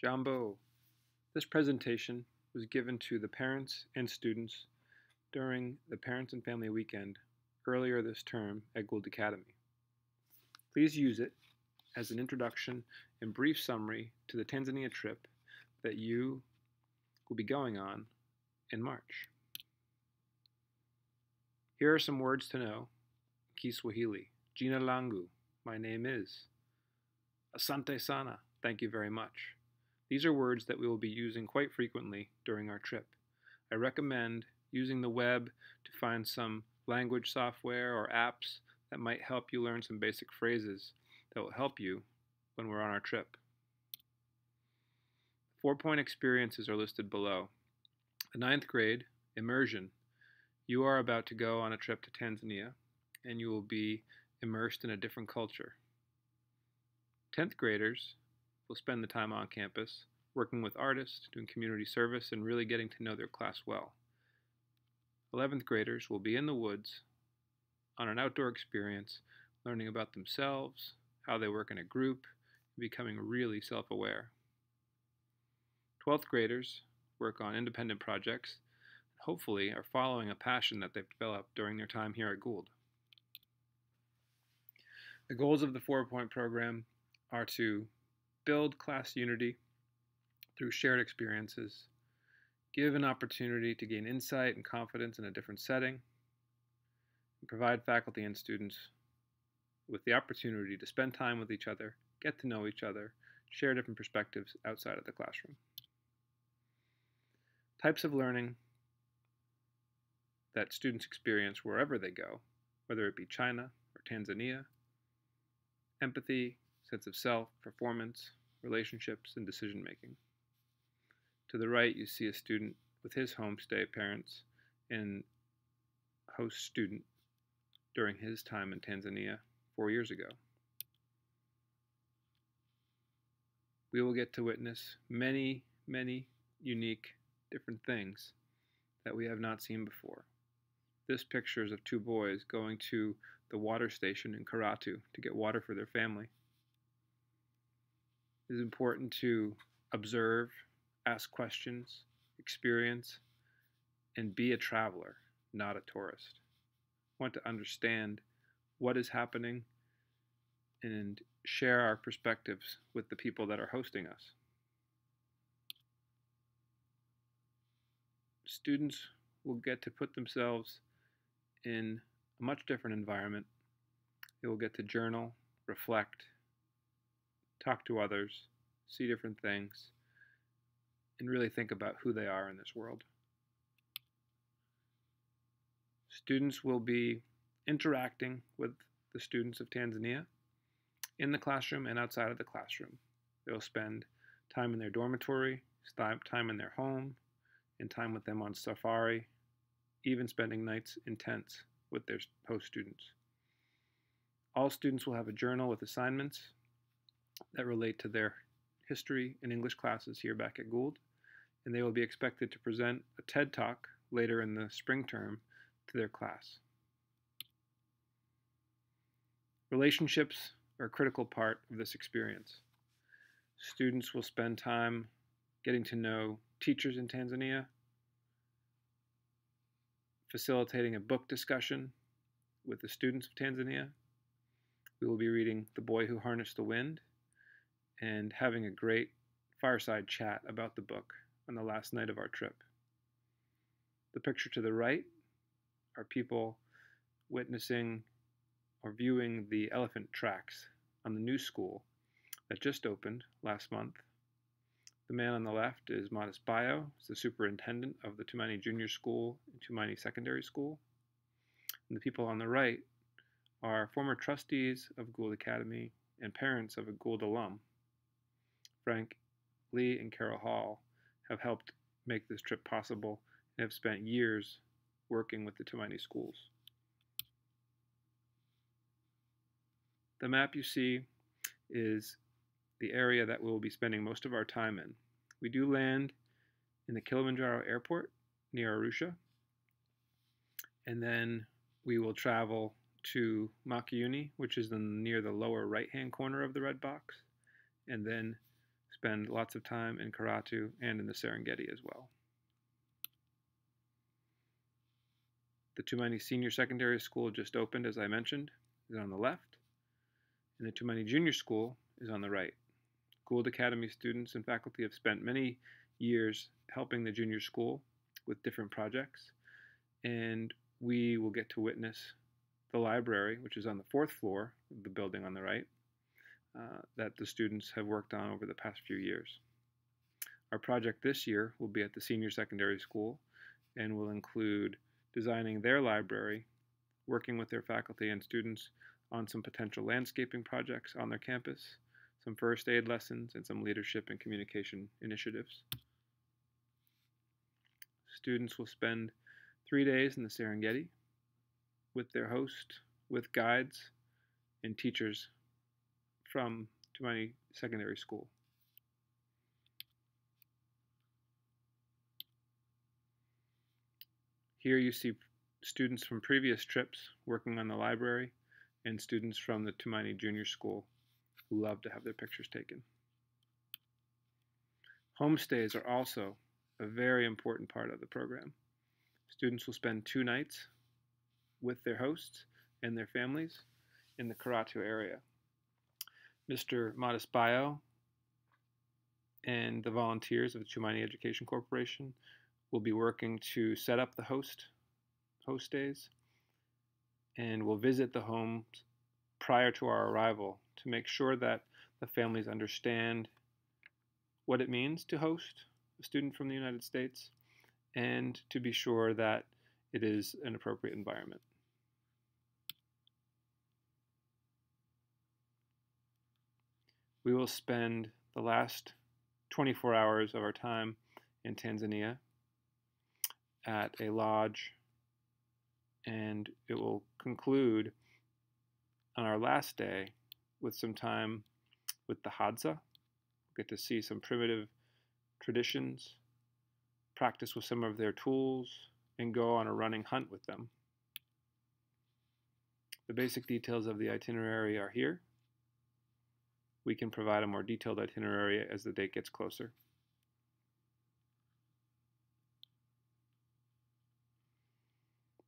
Jambo. This presentation was given to the parents and students during the Parents and Family Weekend earlier this term at Gould Academy. Please use it as an introduction and brief summary to the Tanzania trip that you will be going on in March. Here are some words to know Kiswahili. Jina langu, my name is. Asante sana, thank you very much. These are words that we will be using quite frequently during our trip. I recommend using the web to find some language software or apps that might help you learn some basic phrases that will help you when we're on our trip. Four point experiences are listed below. The ninth grade, immersion. You are about to go on a trip to Tanzania and you will be immersed in a different culture. 10th graders will spend the time on campus working with artists, doing community service, and really getting to know their class well. 11th graders will be in the woods on an outdoor experience, learning about themselves, how they work in a group, becoming really self aware. 12th graders work on independent projects, and hopefully are following a passion that they've developed during their time here at Gould. The goals of the four point program are to build class unity through shared experiences, give an opportunity to gain insight and confidence in a different setting, and provide faculty and students with the opportunity to spend time with each other, get to know each other, share different perspectives outside of the classroom. Types of learning that students experience wherever they go, whether it be China or Tanzania, empathy, sense of self, performance, relationships, and decision making. To the right, you see a student with his homestay parents and host student during his time in Tanzania four years ago. We will get to witness many, many unique different things that we have not seen before. This picture is of two boys going to the water station in Karatu to get water for their family. It is important to observe, ask questions, experience, and be a traveler, not a tourist. Want to understand what is happening and share our perspectives with the people that are hosting us. Students will get to put themselves in a much different environment. They will get to journal, reflect, talk to others, see different things, and really think about who they are in this world. Students will be interacting with the students of Tanzania in the classroom and outside of the classroom. They'll spend time in their dormitory, time in their home, and time with them on safari, even spending nights in tents with their host students. All students will have a journal with assignments that relate to their history and English classes here back at Gould, and they will be expected to present a TED Talk later in the spring term to their class. Relationships are a critical part of this experience. Students will spend time getting to know teachers in Tanzania, facilitating a book discussion with the students of Tanzania. We will be reading The Boy Who Harnessed the Wind and having a great fireside chat about the book on the last night of our trip. The picture to the right are people witnessing or viewing the elephant tracks on the new school that just opened last month. The man on the left is Modest Bio, he's the superintendent of the Tumaini Junior School and Tumaini Secondary School. And the people on the right are former trustees of Gould Academy and parents of a Gould alum. Frank Lee and Carol Hall have helped make this trip possible and have spent years working with the Tumaini schools. The map you see is the area that we'll be spending most of our time in. We do land in the Kilimanjaro airport near Arusha, and then we will travel to Makuyuni, which is near the lower right hand corner of the red box, and then spend lots of time in Karatu and in the Serengeti as well. The Tumaini Senior Secondary School just opened, as I mentioned, is on the left, and the Tumaini Junior School is on the right. Gould Academy students and faculty have spent many years helping the junior school with different projects, and we will get to witness the library, which is on the fourth floor of the building on the right, uh, that the students have worked on over the past few years. Our project this year will be at the senior secondary school and will include designing their library, working with their faculty and students on some potential landscaping projects on their campus, some first aid lessons, and some leadership and communication initiatives. Students will spend three days in the Serengeti with their host, with guides, and teachers from Tumaini Secondary School. Here you see students from previous trips working on the library and students from the Tumaini Junior School who love to have their pictures taken. Homestays are also a very important part of the program. Students will spend two nights with their hosts and their families in the Karatu area. Mr. Modest Bio and the volunteers of the Tumaini Education Corporation will be working to set up the host host days and will visit the homes prior to our arrival to make sure that the families understand what it means to host a student from the United States and to be sure that it is an appropriate environment. We will spend the last 24 hours of our time in Tanzania at a lodge and it will conclude on our last day with some time with the Hadza. Get to see some primitive traditions, practice with some of their tools, and go on a running hunt with them. The basic details of the itinerary are here. We can provide a more detailed itinerary as the date gets closer.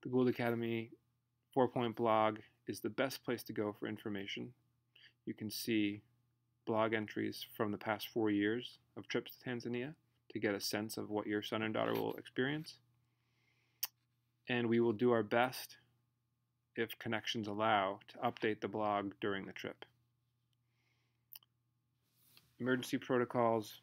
The Gould Academy four point blog is the best place to go for information. You can see blog entries from the past four years of trips to Tanzania to get a sense of what your son and daughter will experience. And we will do our best, if connections allow, to update the blog during the trip. Emergency protocols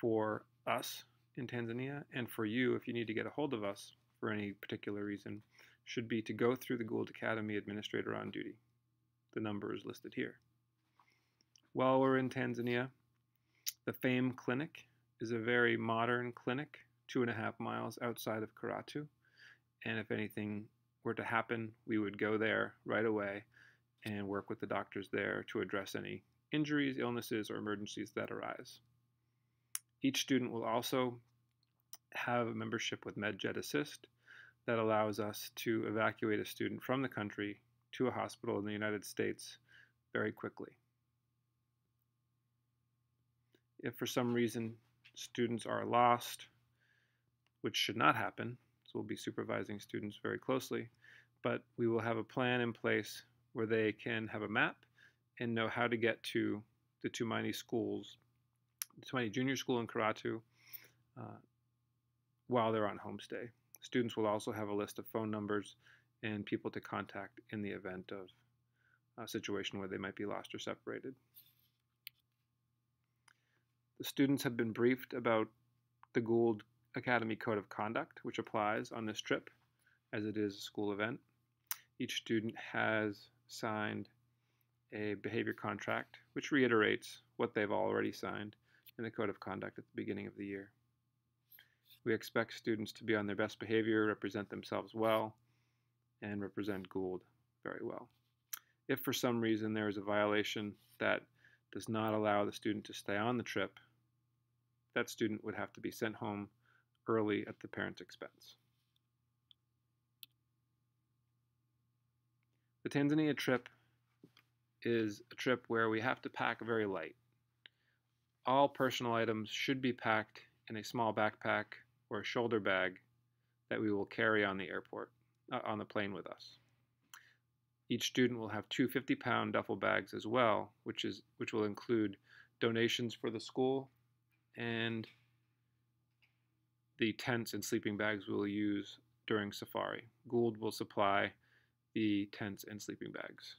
for us in Tanzania and for you if you need to get a hold of us for any particular reason should be to go through the Gould Academy administrator on duty. The number is listed here. While we're in Tanzania, the FAME Clinic is a very modern clinic, two and a half miles outside of Karatu. And if anything were to happen, we would go there right away and work with the doctors there to address any injuries, illnesses, or emergencies that arise. Each student will also have a membership with MedJet Assist that allows us to evacuate a student from the country to a hospital in the United States very quickly. If for some reason students are lost, which should not happen, so we'll be supervising students very closely, but we will have a plan in place where they can have a map and know how to get to the Tumaini schools, the Tumaini Junior School in Karatu, uh, while they're on homestay. Students will also have a list of phone numbers and people to contact in the event of a situation where they might be lost or separated. The students have been briefed about the Gould Academy Code of Conduct, which applies on this trip as it is a school event. Each student has signed a behavior contract, which reiterates what they've already signed in the Code of Conduct at the beginning of the year. We expect students to be on their best behavior, represent themselves well, and represent Gould very well. If for some reason there is a violation that does not allow the student to stay on the trip, that student would have to be sent home early at the parent's expense. The Tanzania trip is a trip where we have to pack very light. All personal items should be packed in a small backpack or a shoulder bag that we will carry on the airport, uh, on the plane with us. Each student will have two 50-pound duffel bags as well, which is which will include donations for the school and the tents and sleeping bags we'll use during safari. Gould will supply the tents and sleeping bags.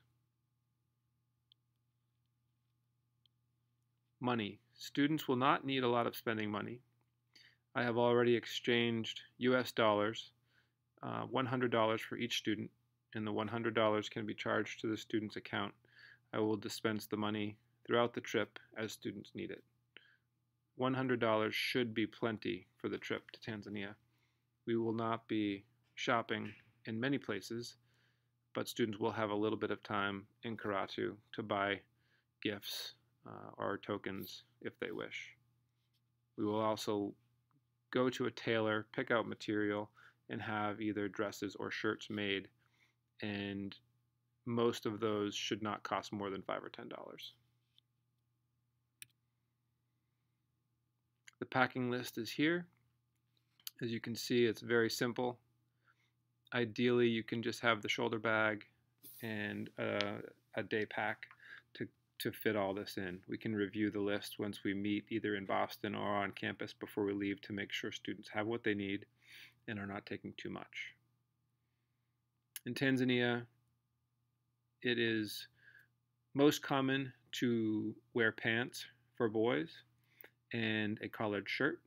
Money. Students will not need a lot of spending money. I have already exchanged US dollars, uh, $100 for each student, and the $100 can be charged to the student's account. I will dispense the money throughout the trip as students need it. $100 should be plenty for the trip to Tanzania. We will not be shopping in many places, but students will have a little bit of time in Karatu to buy gifts uh, or tokens if they wish. We will also go to a tailor, pick out material, and have either dresses or shirts made. And most of those should not cost more than five or ten dollars. The packing list is here. As you can see, it's very simple. Ideally, you can just have the shoulder bag and a, a day pack to, to fit all this in. We can review the list once we meet either in Boston or on campus before we leave to make sure students have what they need and are not taking too much. In Tanzania, it is most common to wear pants for boys and a collared shirt.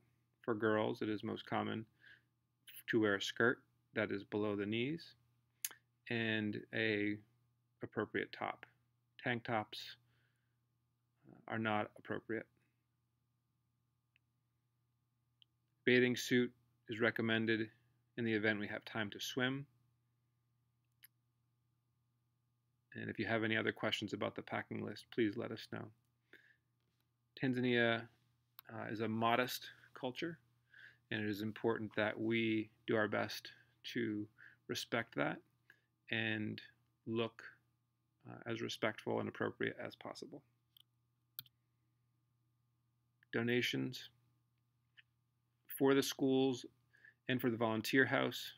For girls, it is most common to wear a skirt that is below the knees and a appropriate top. Tank tops are not appropriate. Bathing suit is recommended in the event we have time to swim. And if you have any other questions about the packing list, please let us know. Tanzania uh, is a modest culture, and it is important that we do our best to respect that and look uh, as respectful and appropriate as possible. Donations for the schools and for the volunteer house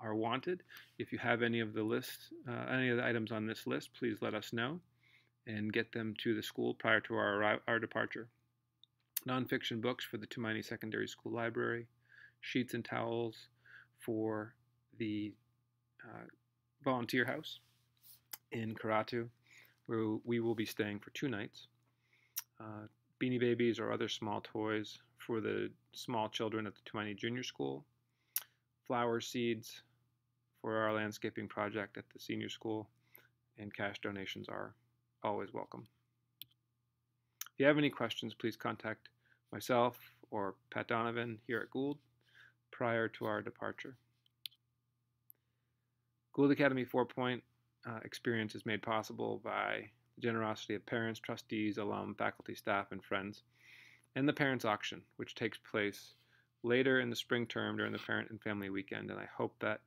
are wanted. If you have any of the list, uh, any of the items on this list, please let us know and get them to the school prior to our, our departure nonfiction books for the Tumaini Secondary School Library, sheets and towels for the uh, volunteer house in Karatu, where we will be staying for two nights. Uh, beanie babies or other small toys for the small children at the Tumaini Junior School. Flower seeds for our landscaping project at the senior school. And cash donations are always welcome. If you have any questions, please contact myself or Pat Donovan here at Gould prior to our departure. Gould Academy 4 Point uh, experience is made possible by the generosity of parents, trustees, alum, faculty, staff, and friends, and the Parents Auction, which takes place later in the spring term during the Parent and Family Weekend. And I hope that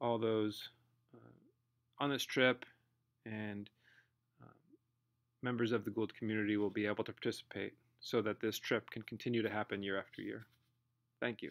all those uh, on this trip and uh, members of the Gould community will be able to participate so that this trip can continue to happen year after year. Thank you.